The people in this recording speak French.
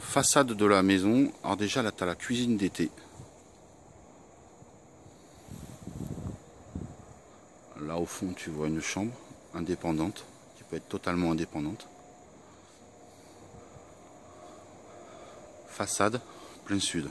façade de la maison. Alors déjà là tu as la cuisine d'été. Là au fond tu vois une chambre indépendante qui peut être totalement indépendante. Façade plein sud.